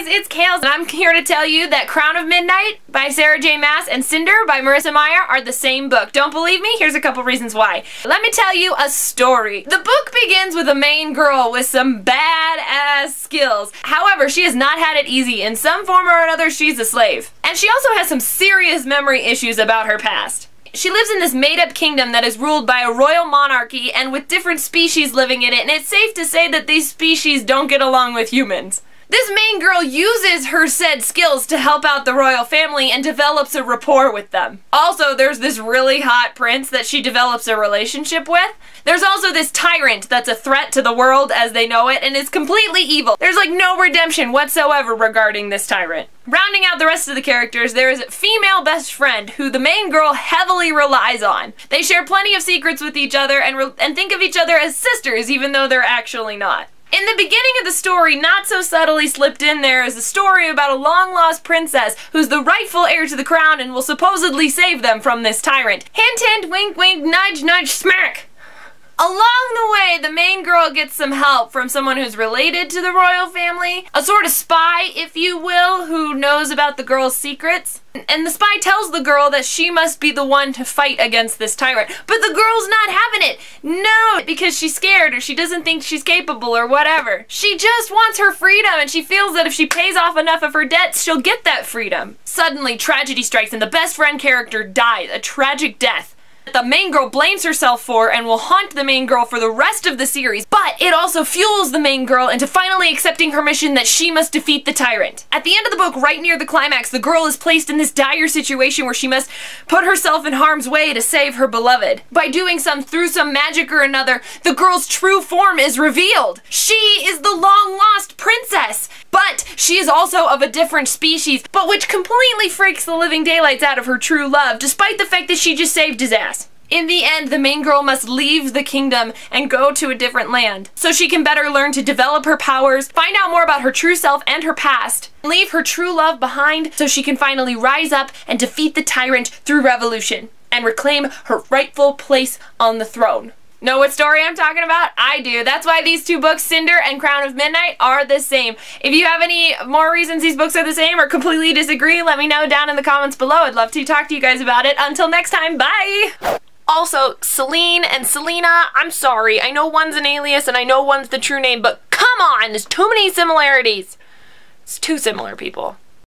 guys, it's Kales, and I'm here to tell you that Crown of Midnight by Sarah J. Maas and Cinder by Marissa Meyer are the same book. Don't believe me? Here's a couple reasons why. Let me tell you a story. The book begins with a main girl with some badass skills. However, she has not had it easy. In some form or another, she's a slave. And she also has some serious memory issues about her past. She lives in this made-up kingdom that is ruled by a royal monarchy and with different species living in it, and it's safe to say that these species don't get along with humans. This main girl uses her said skills to help out the royal family and develops a rapport with them. Also, there's this really hot prince that she develops a relationship with. There's also this tyrant that's a threat to the world as they know it and is completely evil. There's like no redemption whatsoever regarding this tyrant. Rounding out the rest of the characters, there is a female best friend who the main girl heavily relies on. They share plenty of secrets with each other and, and think of each other as sisters even though they're actually not. In the beginning of the story, not so subtly slipped in there is a story about a long-lost princess who's the rightful heir to the crown and will supposedly save them from this tyrant. Hint hint, wink wink, nudge nudge, smack! Along the way, the main girl gets some help from someone who's related to the royal family, a sort of spy, if you will, who knows about the girl's secrets. And the spy tells the girl that she must be the one to fight against this tyrant. But the girl's not! No! Because she's scared or she doesn't think she's capable or whatever. She just wants her freedom and she feels that if she pays off enough of her debts, she'll get that freedom. Suddenly, tragedy strikes and the best friend character dies, a tragic death the main girl blames herself for and will haunt the main girl for the rest of the series, but it also fuels the main girl into finally accepting her mission that she must defeat the tyrant. At the end of the book, right near the climax, the girl is placed in this dire situation where she must put herself in harm's way to save her beloved. By doing some through some magic or another, the girl's true form is revealed. She is the long-lost princess, but she is also of a different species, but which completely freaks the living daylights out of her true love, despite the fact that she just saved his ass. In the end, the main girl must leave the kingdom and go to a different land so she can better learn to develop her powers, find out more about her true self and her past, leave her true love behind so she can finally rise up and defeat the tyrant through revolution and reclaim her rightful place on the throne. Know what story I'm talking about? I do. That's why these two books, Cinder and Crown of Midnight, are the same. If you have any more reasons these books are the same or completely disagree, let me know down in the comments below. I'd love to talk to you guys about it. Until next time, bye! Also, Selene and Celaena, I'm sorry. I know one's an alias and I know one's the true name, but come on! There's too many similarities. It's two similar people.